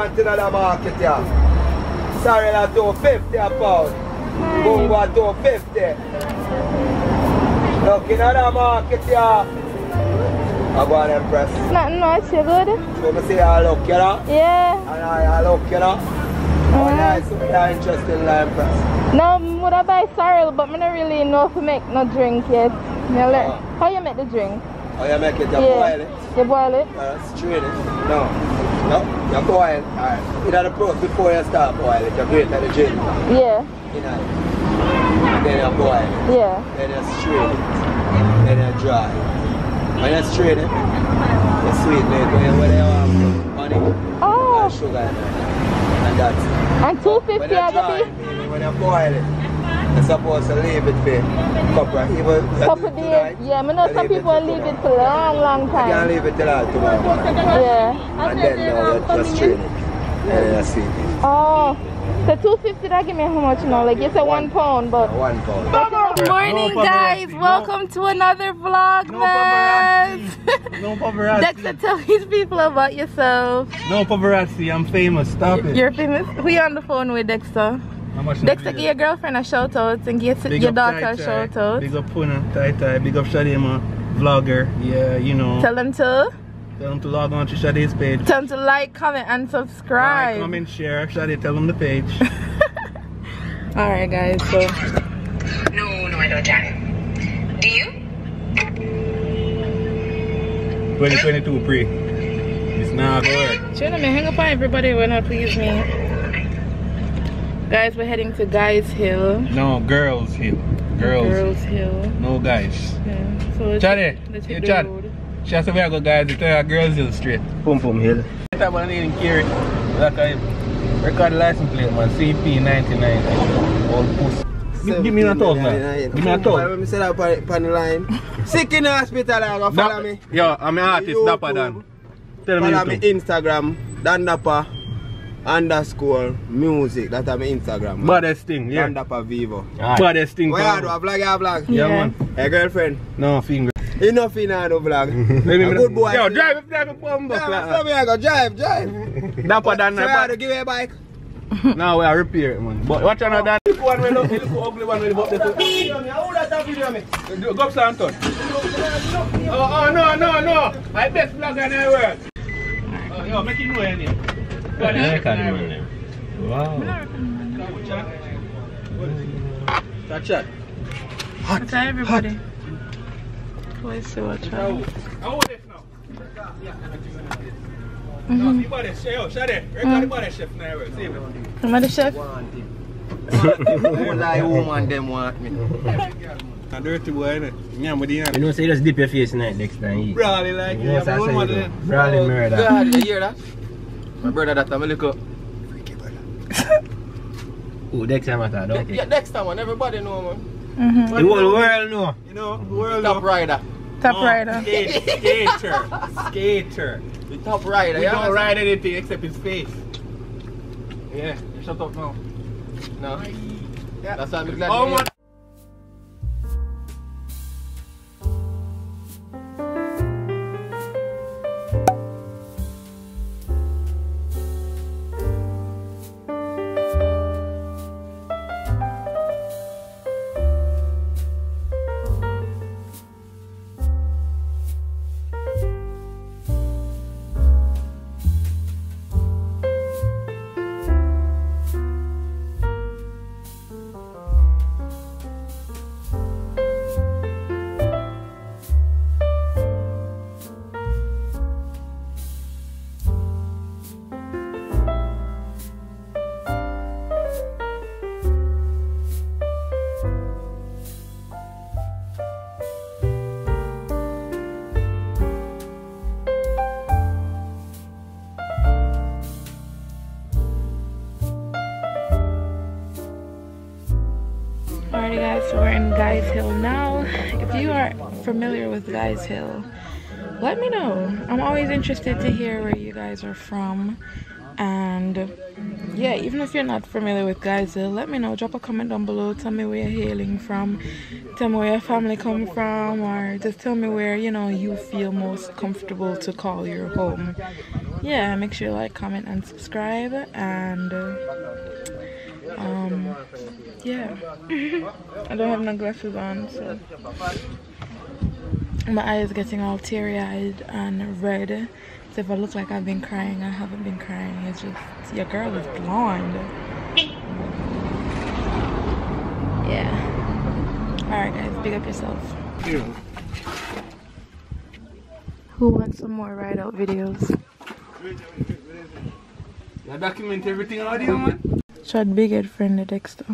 want in the market here. Sorry, that's 250 a pound. Bungo at 250. Look in the market here. I go on Empress. Nothing much, you good? So me see I look, you know? Yeah. And I, I look, you know? Oh, Mhm. nice. Are interested in the Empress. No, I would I buy sorrel, but I don't really know if I make no drink yet. Me. Oh. How you make the drink? Oh, you make it, you yeah. boil it. You boil it? Uh, strain it. No. No, you boil. Alright. You know the pro before you start boil you grate at the gin. Yeah. You know. And then you boil it. Yeah. Then you strain it. Then you dry. When you strain it, you sweeten it when you, when you have honey Oh. and sugar. And. And 250 When you I dry, when you boil it, you're supposed to leave it for a couple of even Couple days. Yeah, I know some leave it people leave it for a long, long You can't leave it till uh, tomorrow. Yeah. And then now you just strain it. And then you sweeten it. Oh. So 250 that give me how much now? Like it's a one pound, but One pound. Good morning No guys, paparazzi, no. welcome to another vlog No man. No paparazzi. Dexter, tell these people about yourself. No paparazzi. I'm famous. Stop it. You're famous. Who you on the phone with, Dexter? I'm watching Dexter, give your girlfriend a shout out and give Big your up daughter Tai a Tai, shout out. Big up Puna, Tai Tai. Big up Shadima, vlogger. Yeah, you know. Tell them to Tell them to log on to Shade's page. tell them to like, comment, and Like, subscribe. comment, share. Shade, tell them the page. Alright guys, so No, no, I don't, Jan. Do you? 2022 pre. It's not gonna work. trying to hang up on everybody when I please me. Guys, we're heading to Guys Hill. No, girls hill. Girls. Girls Hill. No guys. Yeah. So let's let's you hit the Chad. road. She has to wear go guys to tell girls hill straight. Pum pum hill. That one didn't carry. Like I record license plate man. CP 99. Old pussy. Give, give me a talk man. Give me a talk. Let me say that on, on the line. Sick in the hospital, I go follow me. Yo, I'm an artist, YouTube. Dapper Dan. Tell me Follow me YouTube. Instagram, Dan Dapper underscore music. That's my Instagram. man. Baddest thing, yeah. Dan Dapper Vivo. Baddest thing. Where you do a vlog, you a vlog? Yeah, Yeah. man. Hey girlfriend, No finger. enough in a no vlog. Let me- a good boy. Yo, drive drive it, bum, Yeah, buck, so me I go drive, drive. like- Dapper Dan. So I Now, to give you a bike. now we are repair it, man. But watch out that. Look one way, look, look ugly one way, but the Who that video me? Go up, Santon. Oh, oh, no, no, no. I best vlogger in the world. Oh, yo, make you know eh, your name. Go ahead. Wow. Chat, chat. What's up, everybody? Let's see what's up. How old is now? No, the body chef. Yo, Shade, record the body chef now. See me. Am I the chef? Who like woman them want me? A dirty boy, innit? Me and with You hand. know, say just dip your face in it next time. you eat. Brawly like You you. I'm what one say, more know? Brawly oh, murder. God, you hear that? My brother that I'm a little. Oh, next time I thought, Yeah, okay. yeah, next time, man, everybody know, man. Mm-hmm. The whole world know. You know, the world Top of- rider. Top Oh, rider. skate- Skater. Skater. The top rider, We yeah? don't ride anything except his face. Yeah, shut up now. No. Yeah. That's why I'm glad. Oh, you- Guys Hill. Now. If you are familiar with Guys Hill, let me know. I'm always interested to hear where you guys are from. And yeah even if you're not familiar with Guys Hill let me know. Drop a comment down below. Tell me where you're hailing from. Tell me where your family come from or just tell me where you know you feel most comfortable to call your home. Yeah make sure you like comment and subscribe. And uh, um yeah. I don't have no glasses on so. My eyes getting all teary-eyed and red. So if i look like i've been crying i haven't been crying. It's just your girl is blonde. Yeah. All right guys big up yourself. Who wants some more ride out videos I document everything audio, man? Chad big head friend the Dexter.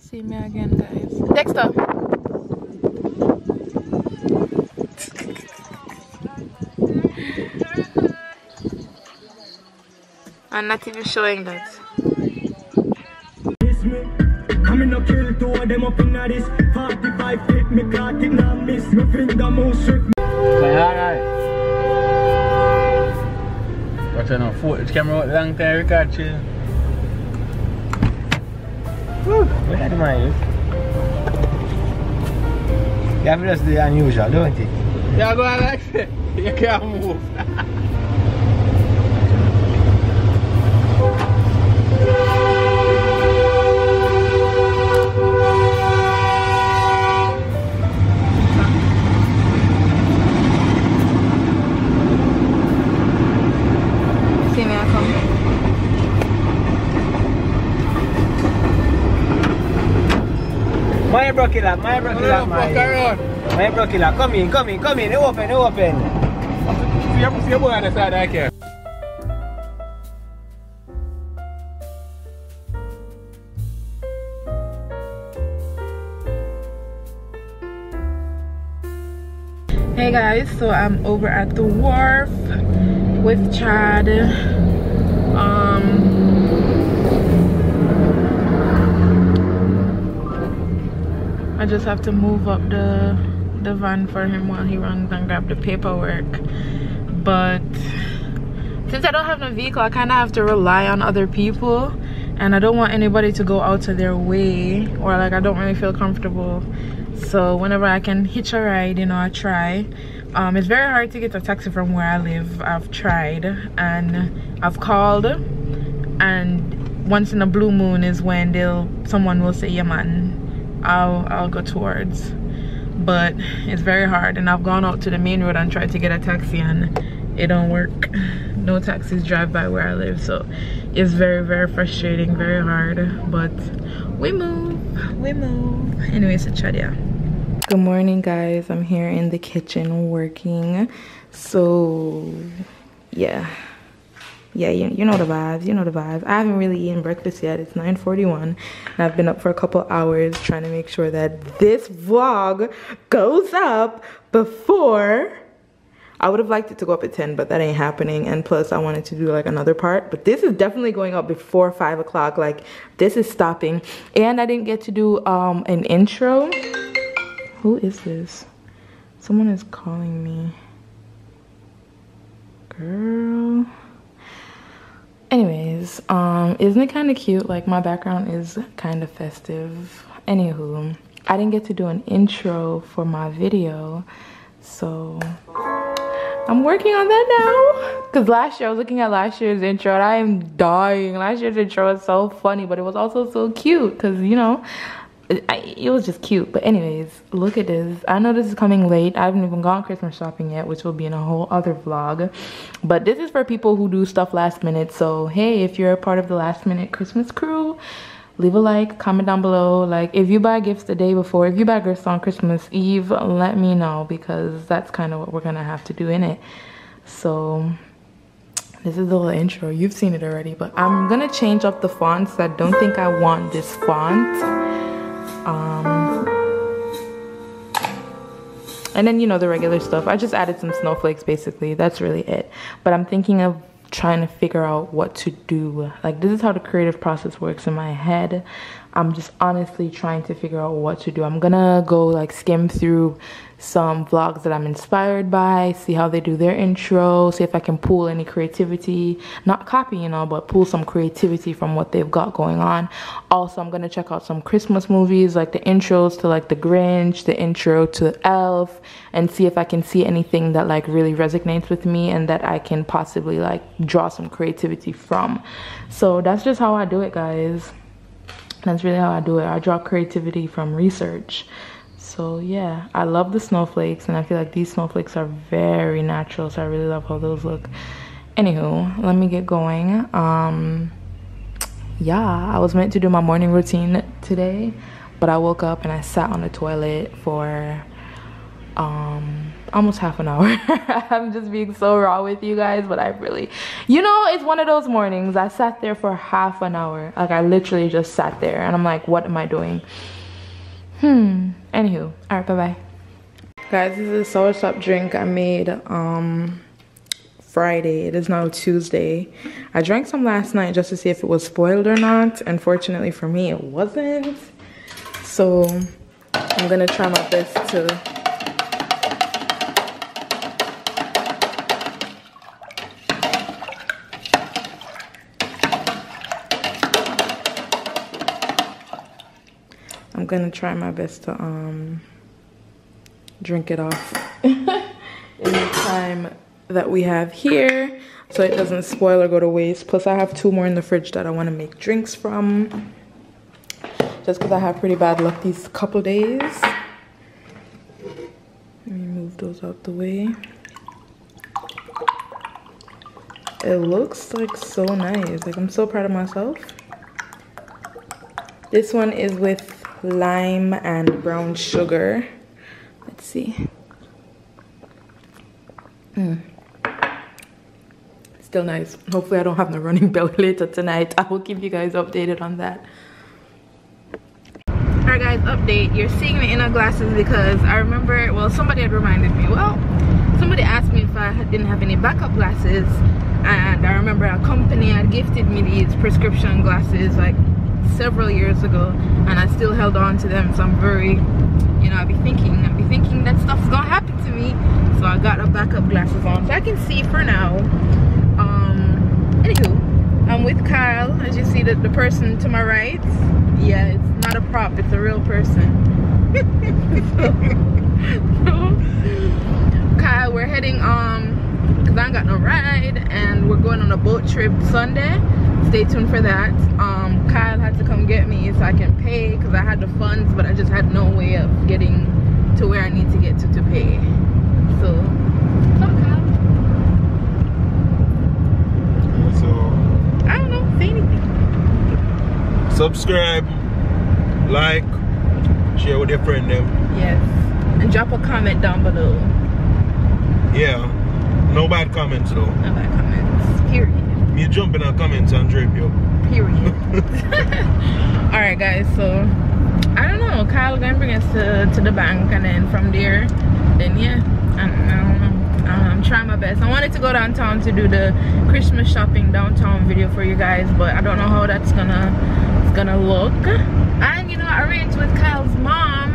See me again, guys. Dexter! I'm not even showing that. I'm in a kill two of them up in this 45 flip me caught it now miss me finger move swift Say alright. Watch out now, footage camera out long time record chill. Woo, where the man is? You have to just do the unusual, don't you? Yeah, go on like. You can't move. See me, I come. My broccula, my broccula, my. around. My broccula, come in, come in, come in, open, open. See your, see your boy on the side, I care. Hey guys, so I'm over at the wharf with Chad. Um I just have to move up the the van for him while he runs and grab the paperwork. But since I don't have no vehicle, I kind of have to rely on other people. And I don't want anybody to go out of their way or like I don't really feel comfortable. So whenever I can hitch a ride you know I try. Um, it's very hard to get a taxi from where I live. I've tried and I've called. And once in a blue moon is when they'll someone will say yeah man I'll I'll go towards. But it's very hard and I've gone out to the main road and tried to get a taxi and it don't work. No taxis drive by where I live so it's very very frustrating very hard. But we move we move. Anyways so Chadia good morning guys. I'm here in the kitchen working. So yeah yeah you, you know the vibes you know the vibes. I haven't really eaten breakfast yet. It's 9:41, and i've been up for a couple hours trying to make sure that this vlog goes up before i would have liked it to go up at 10 but that ain't happening. And plus i wanted to do like another part. But this is definitely going up before five o'clock. Like this is stopping. And i didn't get to do um an intro. Who is this? Someone is calling me. Girl anyways um isn't it kind of cute? Like my background is kind of festive. Anywho i didn't get to do an intro for my video so i'm working on that now. Because last year i was looking at last year's intro and i am dying. Last year's intro was so funny but it was also so cute because you know I, it was just cute. But anyways look at this. I know this is coming late. I haven't even gone christmas shopping yet which will be in a whole other vlog. But this is for people who do stuff last minute. So hey if you're a part of the last minute christmas crew leave a like comment down below. Like if you buy gifts the day before if you buy gifts on christmas eve let me know because that's kind of what we're gonna have to do in it so this is the little intro. You've seen it already but i'm gonna change up the fonts i don't think i want this font um and then you know the regular stuff. I just added some snowflakes basically. That's really it. But i'm thinking of trying to figure out what to do. Like this is how the creative process works in my head. I'm just honestly trying to figure out what to do. I'm gonna go like skim through some vlogs that I'm inspired by, see how they do their intro, see if I can pull any creativity, not copy, you know, but pull some creativity from what they've got going on. Also, I'm gonna check out some Christmas movies, like the intros to like The Grinch, the intro to Elf, and see if I can see anything that like really resonates with me and that I can possibly like draw some creativity from. So that's just how I do it, guys. That's really how I do it. I draw creativity from research so yeah i love the snowflakes and i feel like these snowflakes are very natural so i really love how those look. Anywho let me get going. Um yeah i was meant to do my morning routine today but i woke up and i sat on the toilet for um almost half an hour. I'm just being so raw with you guys but i really you know it's one of those mornings. I sat there for half an hour. Like i literally just sat there and i'm like what am i doing? Hmm anywho all right bye bye guys this is a soursop drink i made um friday. It is now tuesday. I drank some last night just to see if it was spoiled or not unfortunately for me it wasn't. So i'm gonna try my best to gonna try my best to um drink it off in the time that we have here so it doesn't spoil or go to waste. Plus i have two more in the fridge that i want to make drinks from. Just because i have pretty bad luck these couple days. Let me move those out the way. It looks like so nice. Like i'm so proud of myself. This one is with lime and brown sugar. Let's see. Mm. Still nice. Hopefully I don't have no running belly later tonight. I will keep you guys updated on that. Alright guys, update. You're seeing me in our glasses because I remember, well somebody had reminded me. Well, somebody asked me if I didn't have any backup glasses and I remember a company had gifted me these prescription glasses like several years ago and I still held on to them. So I'm very you know I'll be thinking I'll be thinking that stuff's gonna happen to me. So I got a backup glasses on. So I can see for now. Um anywho I'm with Kyle. As you see that the person to my right. Yeah it's not a prop it's a real person. Kyle we're heading um because I ain't got no ride and we're going on a boat trip Sunday stay tuned for that. Um kyle had to come get me so i can pay because i had the funds but i just had no way of getting to where i need to get to to pay. So so i don't know say anything. subscribe like share with your friend them yes. And drop a comment down below. Yeah. No bad comments though. No bad comments drape you. Period. Alright guys, so I don't know. Kyle gonna bring us to, to the bank and then from there, then yeah, I, don't know. Um, I'm trying my best. I wanted to go downtown to do the Christmas shopping downtown video for you guys, but I don't know how that's gonna it's gonna look. And you know, I arranged with Kyle's mom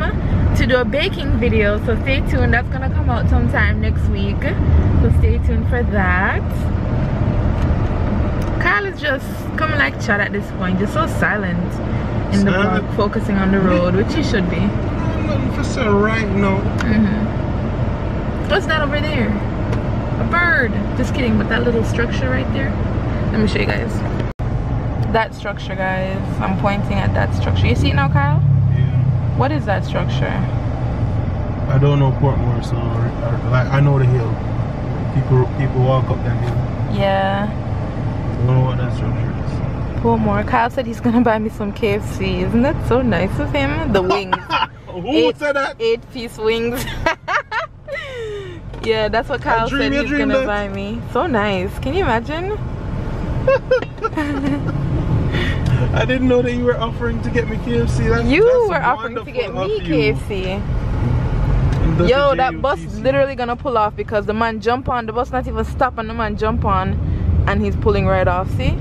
to do a baking video, so stay tuned. That's gonna come out sometime next week. So stay tuned for that. Kyle is just coming like chat at this point, just so silent in the vlog, focusing on the road, which he should be. Say right now. Mm -hmm. What's that over there? A bird. Just kidding, but that little structure right there. Let me show you guys. That structure, guys. I'm pointing at that structure. You see it now, Kyle? Yeah. What is that structure? I don't know Portmore, so like I know the hill. People people walk up that hill. Yeah don't know what that structure is. Portmore. Kyle said he's gonna buy me some KFC. Isn't that so nice of him? The wings. Who eight, said that? Eight piece wings. yeah, that's what Kyle said he's gonna that. buy me. So nice. Can you imagine? I didn't know that you were offering to get me KFC. That's, you that's were offering to get me KFC. Yo, that bus literally gonna pull off because the man jump on, the bus not even stop and the man jump on and he's pulling right off see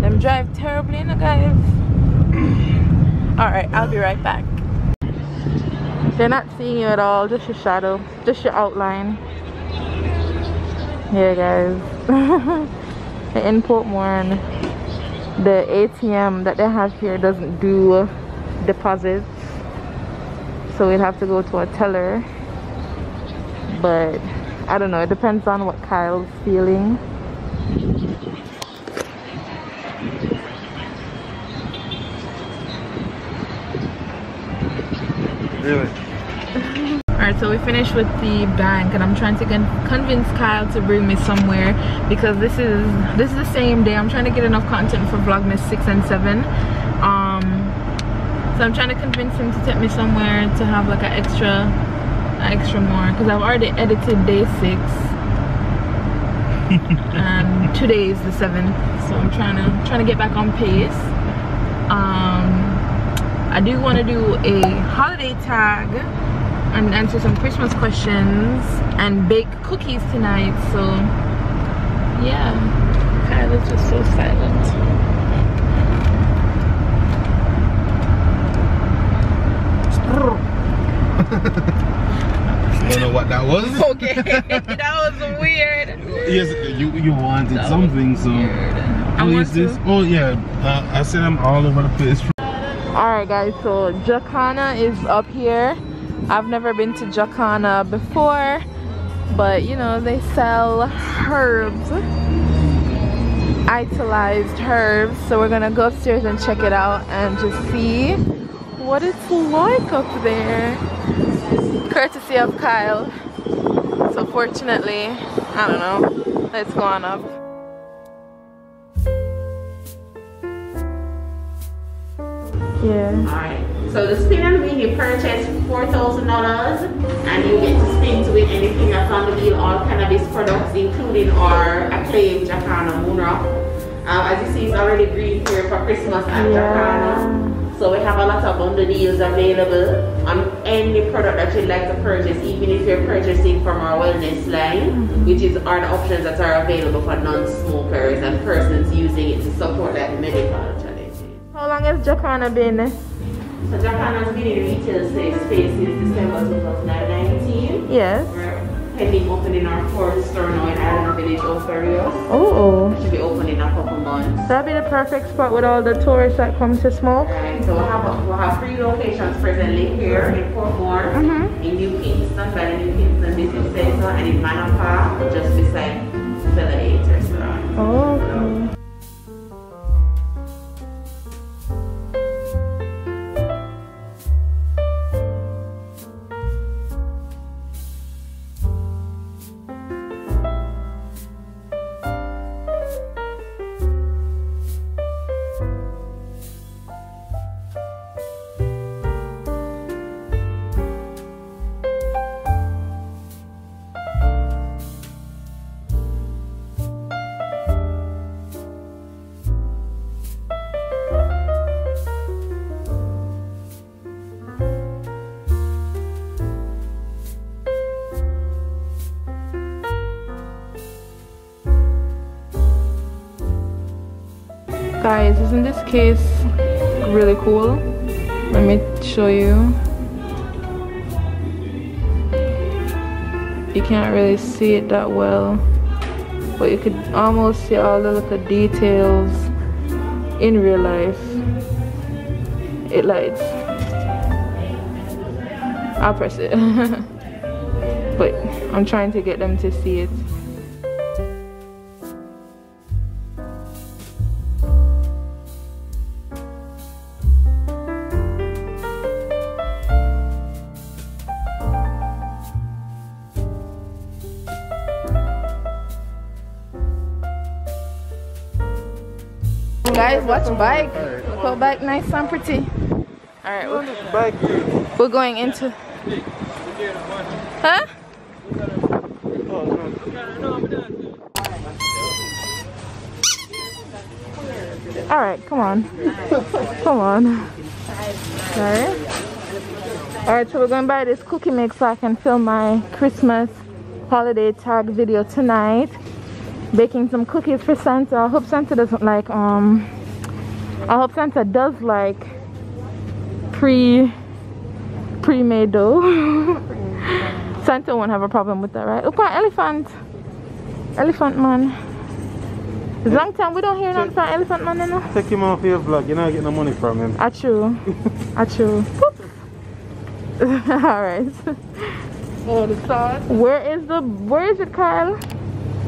them drive terribly know guys all right i'll be right back They're not seeing you at all, just your shadow, just your outline. Yeah, guys. in Portmore, the ATM that they have here doesn't do deposits. So we'd have to go to a teller. But I don't know, it depends on what Kyle's feeling. Really? Alright, so we finished with the bank and I'm trying to convince Kyle to bring me somewhere because this is this is the same day. I'm trying to get enough content for Vlogmas 6 and 7. Um, so I'm trying to convince him to take me somewhere to have like an extra extra more because I've already edited day 6 and today is the 7th. So I'm trying to trying to get back on pace. Um, I do want to do a holiday tag and answer some Christmas questions and bake cookies tonight. So yeah, Kyle is just so silent. I don't know what that was. Okay, that was weird. Yes, you you wanted That something, so. weird. I Who want this? to- Oh yeah, uh, I said I'm all over the place. Guys, so Jacana is up here. I've never been to Jacana before, but you know, they sell herbs, italized herbs. So we're gonna go upstairs and check it out and just see what it's like up there. Courtesy of Kyle. So fortunately, I don't know, let's go on up. Yeah. Alright, so the spin and wheel you purchase $4,000 and you get to spin to win anything that's on the wheel, all cannabis products including our acclaimed Jacana Rock. Um, as you see, it's already green here for Christmas at Jacana. So we have a lot of bundle deals available on any product that you'd like to purchase, even if you're purchasing from our wellness line, which is are the options that are available for non-smokers and persons using it to support that medical. How long has Jacana been? So Jacana has been in retail space since December 2019. Yes. We're pending opening our fourth store now in Island Village, Ocho Rios. Oh. Should be opening in a couple months. That'd be the perfect spot with all the tourists that come to smoke. Right, so we'll have, a, we'll have three locations presently here in Portmore, Mhm. in New Kingston by the New Kingston Business Center, and in Manapa, just beside Stella 8 restaurant. Oh, okay. Guys, isn't this case really cool? Let me show you. You can't really see it that well, but you could almost see all the little details in real life. It lights. I'll press it. but I'm trying to get them to see it. Watch bike. How bike nice and pretty. Alright, we're, we're going into Huh? Alright, come on. Come on. Alright. Alright, so we're gonna buy this cookie mix so I can film my Christmas holiday tag video tonight. Baking some cookies for Santa. I hope Santa doesn't like um I hope Santa does like pre Pre-made dough. Santa won't have a problem with that, right? Look at elephant. Elephant man. It's long time we don't hear nothing from elephant man, you know? Take him off your vlog. You're not getting no money from him. I true. I ah, true. Alright. Oh, the sauce. Where is the where is it, Kyle?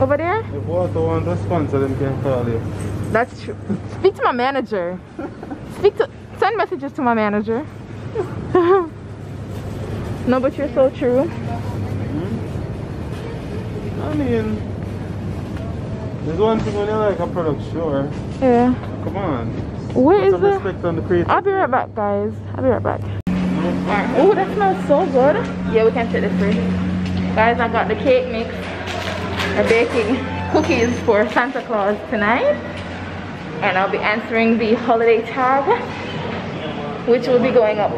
Over there? If water want to sponsor them can call you. That's true. Speak to my manager. Speak to send messages to my manager. no, but you're so true. Mm-hmm. I mean, there's one thing when you like a product, sure. Yeah. Come on. Where is the respect on the creator. I'll be right back guys. I'll be right back. Oh that smells so good. Yeah, we can take this free. Guys, I got the cake mix. We're baking cookies for Santa Claus tonight. And I'll be answering the holiday tag, which will be going up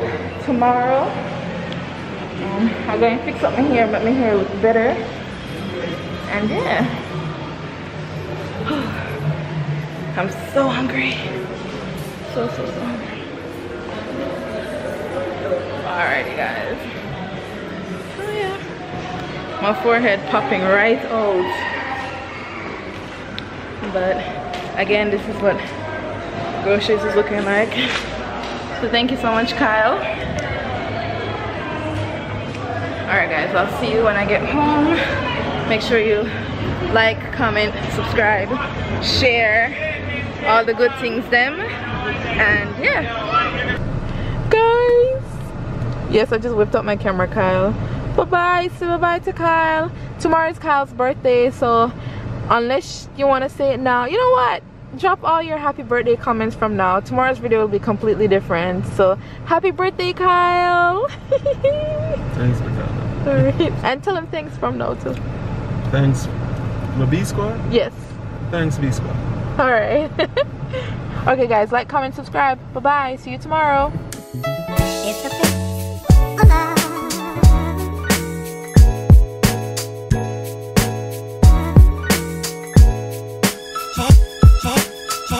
tomorrow. Um, I'm going to fix up my hair, make my hair look better. And yeah. I'm so hungry. So, so, so hungry. Alrighty, guys. Oh, yeah. My forehead popping right out. But again, this is what groceries is looking like. So thank you so much, Kyle. Alright guys, I'll see you when I get home. Make sure you like, comment, subscribe, share, all the good things them. And yeah. Guys. Yes, I just whipped up my camera, Kyle. Bye-bye. Say bye-bye to Kyle. Tomorrow is Kyle's birthday, so unless you want to say it now, you know what? Drop all your happy birthday comments from now tomorrow's video will be completely different so happy birthday kyle Thanks for that. Alright. and tell him thanks from now too Thanks. The B Squad? yes Thanks, B Squad. all right okay guys like comment subscribe bye bye see you tomorrow It's a